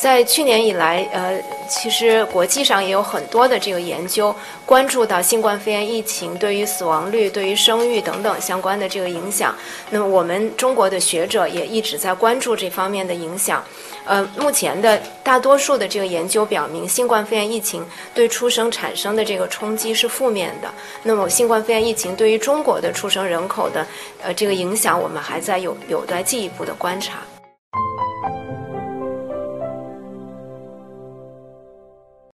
在去年以来呃其实国际上也有很多的这个研究关注到新冠肺炎疫情对于死亡率对于生育等等相关的这个影响那么我们中国的学者也一直在关注这方面的影响。呃目前的大多数的这个研究表明新冠肺炎疫情对出生产生的这个冲击是负面的。那么新冠肺炎疫情对于中国的出生人口的呃这个影响我们还在有有待进一步的观察。